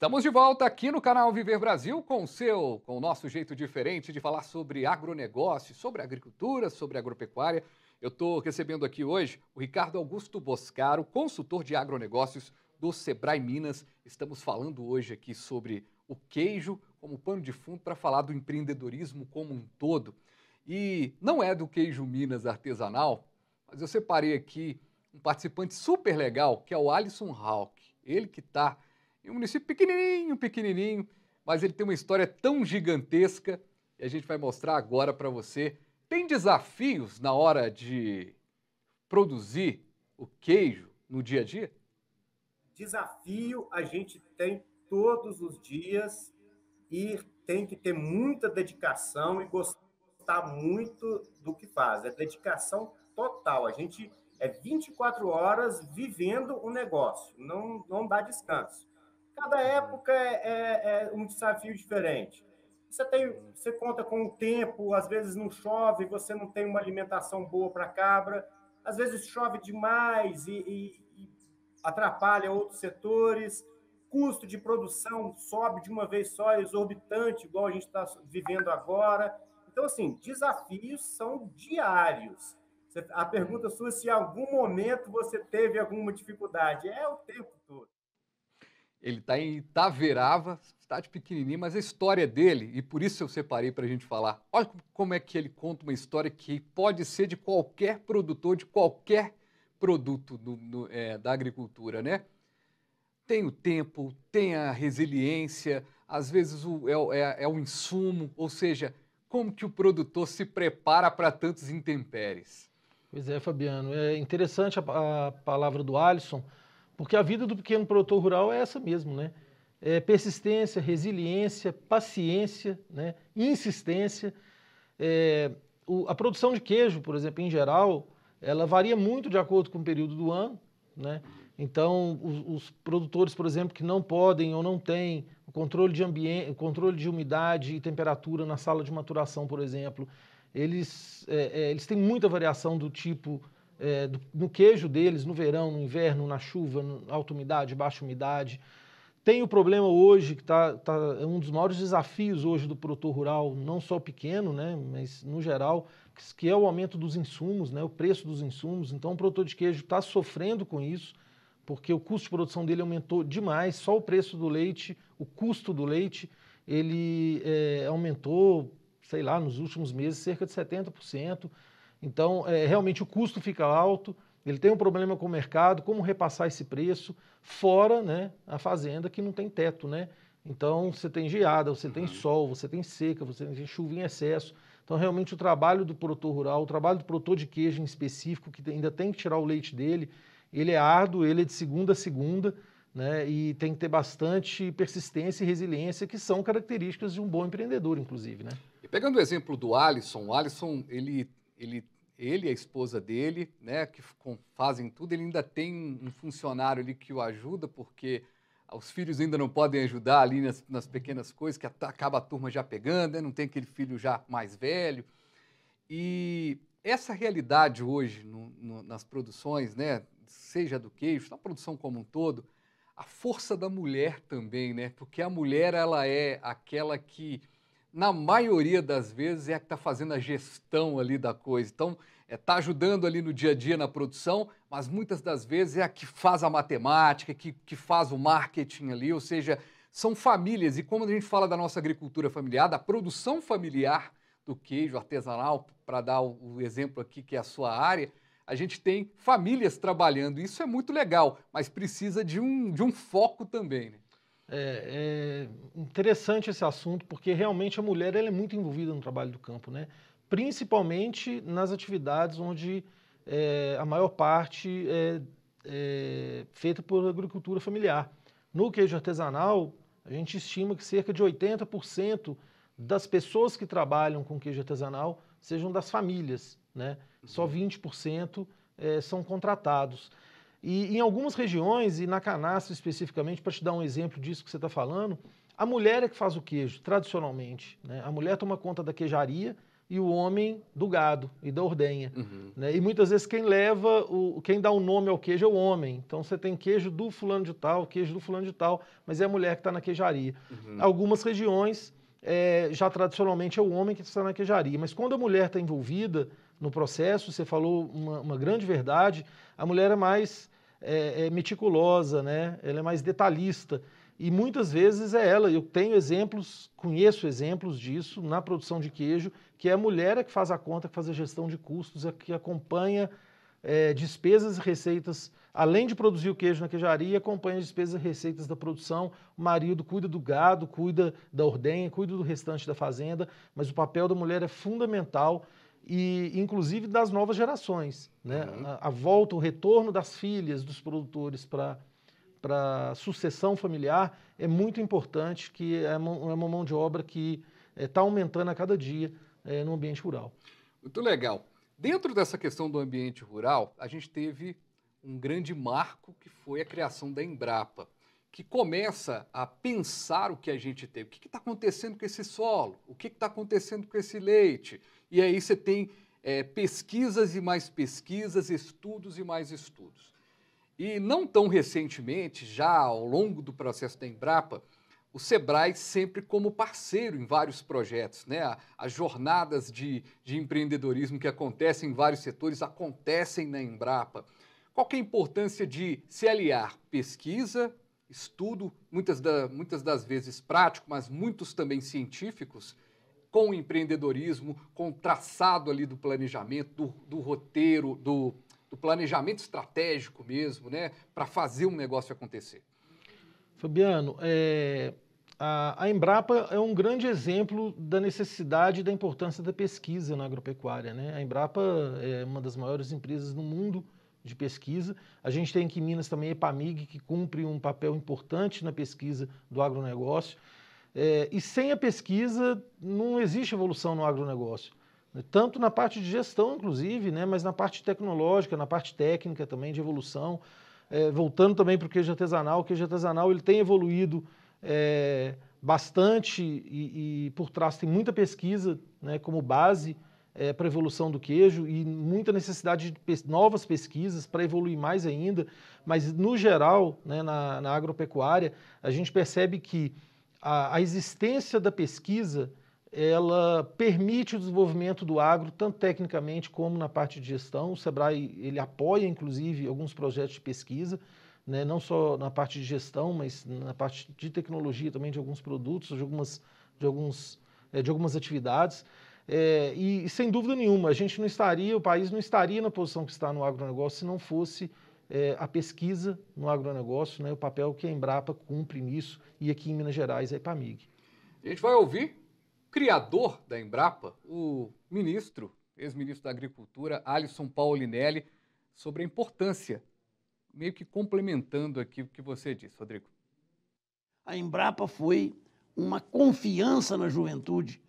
Estamos de volta aqui no canal Viver Brasil com o seu, com o nosso jeito diferente de falar sobre agronegócio, sobre agricultura, sobre agropecuária. Eu estou recebendo aqui hoje o Ricardo Augusto Boscaro, consultor de agronegócios do Sebrae Minas. Estamos falando hoje aqui sobre o queijo como pano de fundo para falar do empreendedorismo como um todo. E não é do queijo Minas artesanal, mas eu separei aqui um participante super legal, que é o Alisson Hawk. Ele que está em um município pequenininho, pequenininho, mas ele tem uma história tão gigantesca e a gente vai mostrar agora para você. Tem desafios na hora de produzir o queijo no dia a dia? Desafio a gente tem todos os dias e tem que ter muita dedicação e gostar muito do que faz. É dedicação total. A gente é 24 horas vivendo o negócio, não, não dá descanso. Cada época é, é, é um desafio diferente. Você, tem, você conta com o tempo, às vezes não chove, você não tem uma alimentação boa para cabra, às vezes chove demais e, e, e atrapalha outros setores, custo de produção sobe de uma vez só, exorbitante, igual a gente está vivendo agora. Então, assim, desafios são diários. A pergunta sua é se em algum momento você teve alguma dificuldade. É o tempo todo. Ele está em Itaverava, cidade pequenininha, mas a história dele, e por isso eu separei para a gente falar. Olha como é que ele conta uma história que pode ser de qualquer produtor, de qualquer produto do, do, é, da agricultura, né? Tem o tempo, tem a resiliência, às vezes o, é, é, é o insumo, ou seja, como que o produtor se prepara para tantos intempéries. Pois é, Fabiano. É interessante a, a palavra do Alisson, porque a vida do pequeno produtor rural é essa mesmo, né? É persistência, resiliência, paciência, né? insistência. É, o, a produção de queijo, por exemplo, em geral, ela varia muito de acordo com o período do ano, né? Então, os, os, produtores, por exemplo, que não podem ou não têm o controle de ambiente, controle de umidade e temperatura na sala de maturação, por exemplo, eles, é, é, eles têm muita variação do tipo é, do, no queijo deles, no verão, no inverno, na chuva, alta umidade, baixa umidade. Tem o problema hoje, que tá, tá, é um dos maiores desafios hoje do produtor rural, não só pequeno, né, mas no geral, que é o aumento dos insumos, né, o preço dos insumos. Então, o produtor de queijo está sofrendo com isso, porque o custo de produção dele aumentou demais, só o preço do leite, o custo do leite, ele é, aumentou, sei lá, nos últimos meses, cerca de 70%. Então, é, realmente o custo fica alto, ele tem um problema com o mercado, como repassar esse preço, fora né, a fazenda que não tem teto, né? Então, você tem geada, você tem uhum. sol, você tem seca, você tem chuva em excesso. Então, realmente, o trabalho do produtor rural, o trabalho do produtor de queijo em específico, que ainda tem que tirar o leite dele, ele é árduo, ele é de segunda a segunda, né? E tem que ter bastante persistência e resiliência, que são características de um bom empreendedor, inclusive, né? E pegando o exemplo do Alisson, o Alisson, ele ele, ele a esposa dele, né, que fazem tudo, ele ainda tem um funcionário ali que o ajuda, porque os filhos ainda não podem ajudar ali nas, nas pequenas coisas, que acaba a turma já pegando, né, não tem aquele filho já mais velho. E essa realidade hoje no, no, nas produções, né, seja do queijo, na produção como um todo, a força da mulher também, né? Porque a mulher ela é aquela que na maioria das vezes, é a que está fazendo a gestão ali da coisa. Então, está é, tá ajudando ali no dia a dia na produção, mas muitas das vezes é a que faz a matemática, que, que faz o marketing ali, ou seja, são famílias. E como a gente fala da nossa agricultura familiar, da produção familiar do queijo artesanal, para dar o, o exemplo aqui que é a sua área, a gente tem famílias trabalhando. Isso é muito legal, mas precisa de um, de um foco também. Né? É, é, interessante esse assunto, porque realmente a mulher ela é muito envolvida no trabalho do campo, né? principalmente nas atividades onde é, a maior parte é, é, feita por agricultura familiar. No queijo artesanal, a gente estima que cerca de 80% das pessoas que trabalham com queijo artesanal sejam das famílias, né? só 20% uhum. é, são contratados. E em algumas regiões, e na canastra especificamente, para te dar um exemplo disso que você está falando, a mulher é que faz o queijo, tradicionalmente. Né? A mulher toma conta da queijaria, e o homem do gado e da ordenha. Uhum. Né? E muitas vezes quem leva, o, quem dá o um nome ao queijo é o homem. Então você tem queijo do fulano de tal, queijo do fulano de tal, mas é a mulher que está na queijaria. Uhum. Algumas regiões, é, já tradicionalmente é o homem que está na queijaria. Mas quando a mulher está envolvida no processo, você falou uma, uma, grande verdade, a mulher é mais é, é meticulosa, né? ela é mais detalhista. E muitas vezes é ela. Eu tenho exemplos, conheço exemplos disso na produção de queijo, que é a mulher é que faz a conta, que faz a gestão de custos, é que acompanha é, despesas e receitas, além de produzir o queijo na queijaria, acompanha despesas e receitas da produção. O marido cuida do gado, cuida da ordenha, cuida do restante da fazenda, mas o papel da mulher é fundamental e inclusive das novas gerações, né? Uhum. A, a volta, o retorno das filhas dos produtores para para sucessão familiar é muito importante, que é uma, é uma mão de obra que está eh, é, aumentando a cada dia é, no ambiente rural. Muito legal. Dentro dessa questão do ambiente rural, a gente teve um grande marco que foi a criação da Embrapa, que começa a pensar o que a gente tem. O que está acontecendo com esse solo? O que está acontecendo com esse leite? E aí você tem é, pesquisas e mais pesquisas, estudos e mais estudos. E não tão recentemente, já ao longo do processo da Embrapa, o Sebrae sempre como parceiro em vários projetos. Né? As jornadas de, de empreendedorismo que acontecem em vários setores acontecem na Embrapa. Qual é a importância de se aliar pesquisa, estudo, muitas, da, muitas das vezes prático, mas muitos também científicos, com o empreendedorismo, com o traçado ali do planejamento, do, do roteiro, do, do planejamento estratégico mesmo, né, para fazer um negócio acontecer? Fabiano, é, a, a, Embrapa é um grande exemplo da necessidade e da importância da pesquisa na agropecuária. Né? A Embrapa é uma das maiores empresas no mundo de pesquisa. A gente tem aqui em Minas também a EPAMIG, que cumpre um papel importante na pesquisa do agronegócio. É, e sem a pesquisa não existe evolução no agronegócio tanto na parte de gestão, inclusive, né, mas na parte tecnológica, na parte técnica também de evolução. É, voltando também para o queijo artesanal, o queijo artesanal ele tem evoluído é, bastante e, e, por trás tem muita pesquisa né, como base é, para a evolução do queijo e muita necessidade de novas pesquisas para evoluir mais ainda. Mas, no geral, né, na, na agropecuária, a gente percebe que a, a existência da pesquisa ela permite o desenvolvimento do agro, tanto tecnicamente como na parte de gestão. O Sebrae ele apoia, inclusive, alguns projetos de pesquisa, né, não só na parte de gestão, mas na parte de tecnologia também de alguns produtos, de algumas, de alguns, é, de algumas atividades. É, e, sem dúvida nenhuma, a gente não estaria, o país não estaria na posição que está no agronegócio se não fosse é, a pesquisa no agronegócio, né, o papel que a Embrapa cumpre nisso, e aqui em Minas Gerais é a EPAMIG. A gente vai ouvir criador da Embrapa, o ministro, ex-ministro da Agricultura, Alisson Paulinelli, sobre a importância, meio que complementando aqui o que você disse, Rodrigo. A Embrapa foi uma confiança na juventude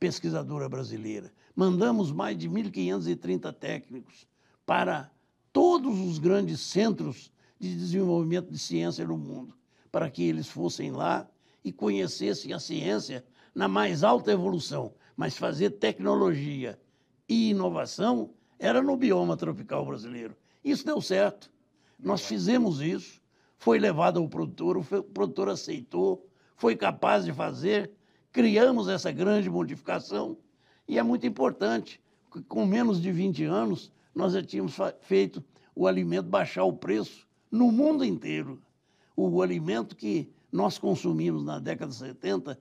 pesquisadora brasileira. Mandamos mais de 1.530 técnicos para todos os grandes centros de desenvolvimento de ciência no mundo, para que eles fossem lá e conhecessem a ciência na mais alta evolução, mas fazer tecnologia e inovação era no bioma tropical brasileiro. Isso deu certo. Nós fizemos isso, foi levado ao produtor, o produtor aceitou, foi capaz de fazer, criamos essa grande modificação e é muito importante, com menos de 20 anos, nós já tínhamos feito o alimento baixar o preço no mundo inteiro. O alimento que nós consumimos na década de 70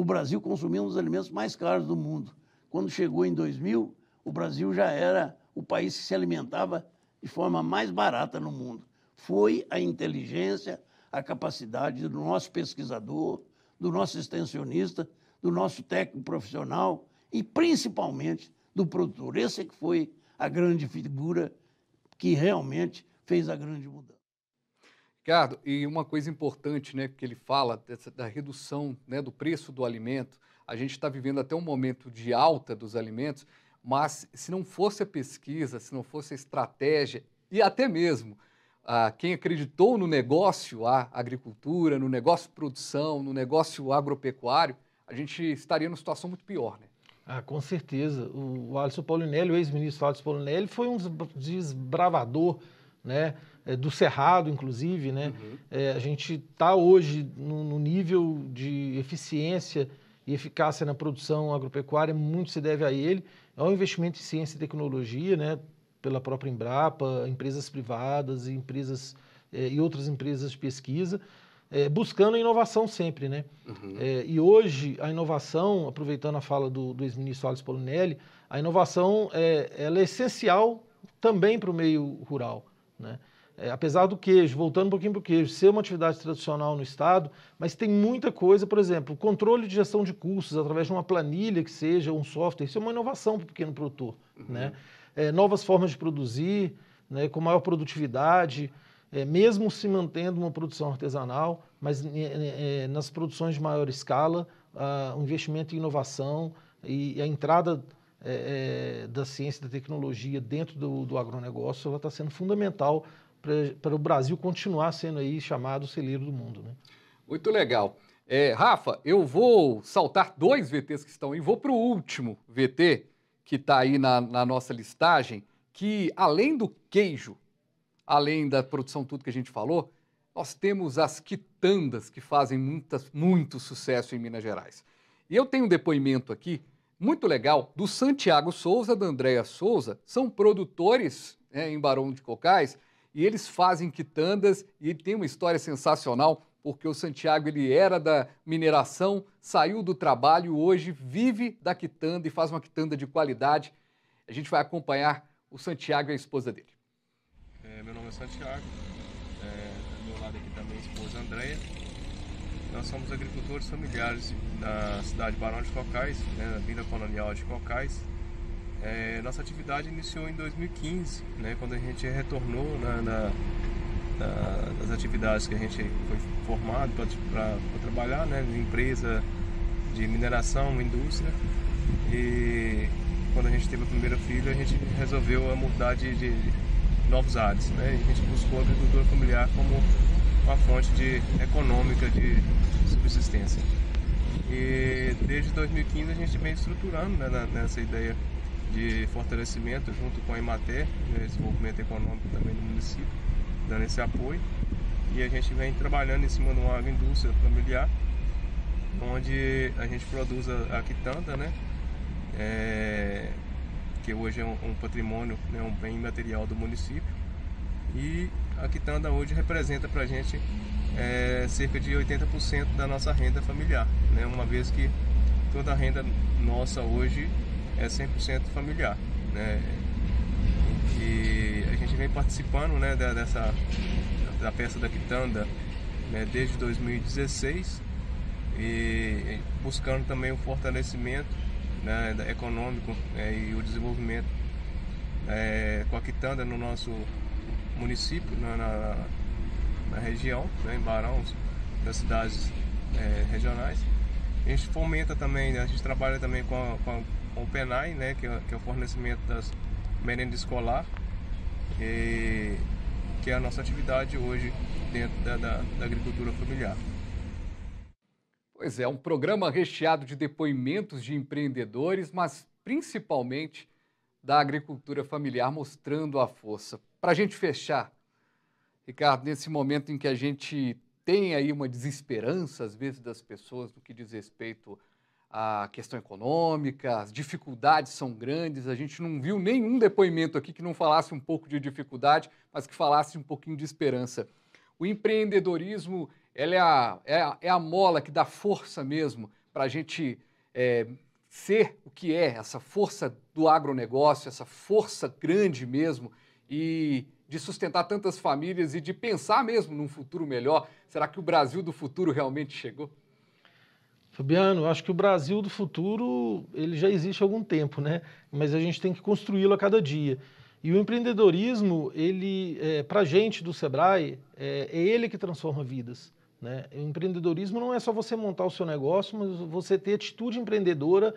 o Brasil consumia um dos alimentos mais caros do mundo. Quando chegou em 2000, o Brasil já era o país que se alimentava de forma mais barata no mundo. Foi a inteligência, a capacidade do nosso pesquisador, do nosso extensionista, do nosso técnico profissional e principalmente do produtor. Esse é que foi a grande figura que realmente fez a grande mudança. Ricardo, e uma coisa importante né, que ele fala dessa, da redução né, do preço do alimento, a gente está vivendo até um momento de alta dos alimentos, mas se não fosse a pesquisa, se não fosse a estratégia e até mesmo ah, quem acreditou no negócio a agricultura, no negócio produção, no negócio agropecuário, a gente estaria numa situação muito pior, né? Ah, com certeza. O, o Alisson Paulinelli, o ex-ministro Alisson Paulinelli, foi um desbravador né, é, do Cerrado, inclusive. Né? Uhum. É, a gente está hoje no, no, nível de eficiência e eficácia na produção agropecuária, muito se deve a ele. É um investimento em ciência e tecnologia, né, pela própria Embrapa, empresas privadas e empresas é, e outras empresas de pesquisa é, buscando a inovação sempre, né? Uhum. É, e hoje a inovação, aproveitando a fala do, do ex-ministro Alex Polinelli, a inovação é, ela é essencial também para o meio rural, né? É, apesar do queijo, voltando um pouquinho para o queijo, ser uma atividade tradicional no Estado, mas tem muita coisa, por exemplo, controle de gestão de custos através de uma planilha que seja, um software, isso é uma inovação para o pequeno produtor. Uhum. Né? É, novas formas de produzir, né, com maior produtividade, é, mesmo se mantendo uma produção artesanal, mas é, é, nas produções de maior escala, o investimento em inovação e a entrada é, é, da ciência e da tecnologia dentro do, do agronegócio está sendo fundamental para o Brasil continuar sendo aí chamado celeiro do mundo. Né? Muito legal. É, Rafa, eu vou saltar dois VTs que estão aí, vou para o último VT que está aí na, na nossa listagem, que além do queijo, além da produção tudo que a gente falou, nós temos as quitandas que fazem muitas, muito sucesso em Minas Gerais. E eu tenho um depoimento aqui muito legal do Santiago Souza, da Andréa Souza, são produtores né, em Barão de Cocais e eles fazem quitandas e tem uma história sensacional porque o Santiago ele era da mineração, saiu do trabalho, hoje vive da quitanda e faz uma quitanda de qualidade. A gente vai acompanhar o Santiago e a esposa dele. É, meu nome é Santiago, é, do meu lado aqui também a esposa Andréia. Nós somos agricultores familiares na cidade de Barão de Cocais, né, na Vila Colonial de Cocais. É, nossa atividade iniciou em 2015, né, quando a gente retornou na, na, na, nas atividades que a gente foi formado para trabalhar, né, em empresa de mineração, indústria. E quando a gente teve a primeira filha, a gente resolveu mudar de, de novos ares. Né? E a gente buscou a agricultura familiar como uma fonte de, econômica de subsistência. E desde 2015 a gente vem estruturando né, nessa ideia de fortalecimento junto com a Emater, né, desenvolvimento econômico também do município, dando esse apoio. E a gente vem trabalhando em cima de uma agroindústria familiar, onde a gente produz a, quitanda, né? É, que hoje é um, um patrimônio, né, um bem material do município. E a quitanda hoje representa para a gente é, cerca de 80% da nossa renda familiar, né, uma vez que toda a renda nossa hoje é 100% familiar. Né, e a gente vem participando né, dessa, da peça da quitanda né, desde 2016 e buscando também o fortalecimento né, econômico é, e o desenvolvimento é, com a quitanda no nosso município, na, na, na região, né, em Barão, das cidades é, regionais. A gente fomenta também, a gente trabalha também com, a, com, a, com o PENAI, né, que, é, que é o fornecimento das merendas escolar, e, que é a nossa atividade hoje dentro da, da, da agricultura familiar. Pois é, um programa recheado de depoimentos de empreendedores, mas principalmente da agricultura familiar, mostrando a força. Para a gente fechar, Ricardo, nesse momento em que a gente tem aí uma desesperança, às vezes, das pessoas no que diz respeito à questão econômica, as dificuldades são grandes, a gente não viu nenhum depoimento aqui que não falasse um pouco de dificuldade, mas que falasse um pouquinho de esperança. O empreendedorismo ela é a, é a, é a mola que dá força mesmo para a gente é, ser o que é, essa força do agronegócio, essa força grande mesmo, e de sustentar tantas famílias e de pensar mesmo num futuro melhor. Será que o Brasil do futuro realmente chegou? Fabiano, acho que o Brasil do futuro ele já existe há algum tempo, né? Mas a gente tem que construí-lo a cada dia. E o empreendedorismo, ele, é, para gente do Sebrae, é, é ele que transforma vidas. Né? O empreendedorismo não é só você montar o seu negócio, mas você ter atitude empreendedora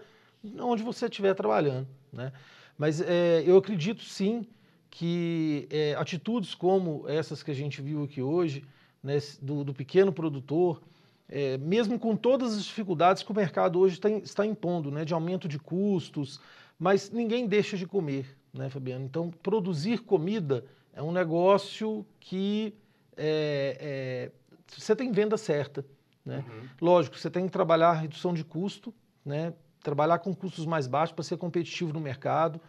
onde você estiver trabalhando. Né? Mas é, eu acredito sim que é, atitudes como essas que a gente viu aqui hoje, né, do, do, pequeno produtor, é, mesmo com todas as dificuldades que o mercado hoje tem, está impondo, né, de aumento de custos, mas ninguém deixa de comer, né, Fabiano? Então, produzir comida é um negócio que é, é, você tem venda certa. Né? Uhum. Lógico, você tem que trabalhar a redução de custo, né? trabalhar com custos mais baixos para ser competitivo no mercado.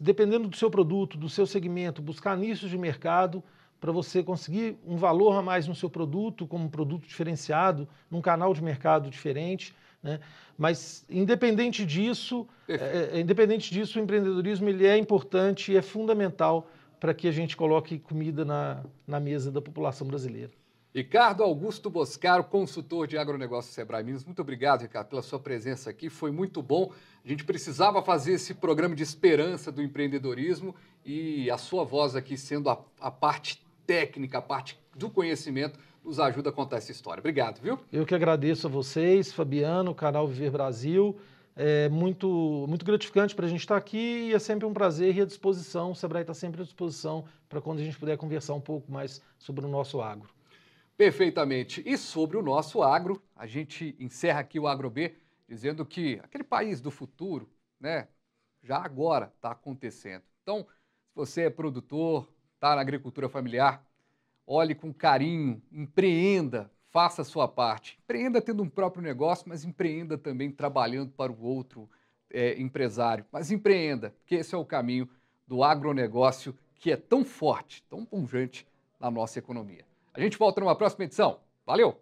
Dependendo do seu produto, do seu segmento, buscar nichos de mercado para você conseguir um valor a mais no seu produto, como um produto diferenciado, num canal de mercado diferente. Né? Mas, independente disso, é, é, independente disso, o empreendedorismo ele é importante e é fundamental para que a gente coloque comida na, na mesa da população brasileira. Ricardo Augusto Boscaro, consultor de agronegócio Sebrae Minas. Muito obrigado, Ricardo, pela sua presença aqui. Foi muito bom. A gente precisava fazer esse programa de esperança do empreendedorismo e a sua voz aqui sendo a, a parte técnica, a parte do conhecimento, nos ajuda a contar essa história. Obrigado, viu? Eu que agradeço a vocês, Fabiano, canal Viver Brasil. É muito, muito gratificante para a gente estar aqui e é sempre um prazer e à disposição. O Sebrae está sempre à disposição para quando a gente puder conversar um pouco mais sobre o nosso agro. Perfeitamente. E sobre o nosso agro, a gente encerra aqui o Agro B dizendo que aquele país do futuro, né, já agora está acontecendo. Então, se você é produtor, está na agricultura familiar, olhe com carinho, empreenda, faça a sua parte. Empreenda tendo um próprio negócio, mas empreenda também trabalhando para o outro é, empresário. Mas empreenda, porque esse é o caminho do agronegócio que é tão forte, tão pungente na nossa economia. A gente volta numa próxima edição. Valeu!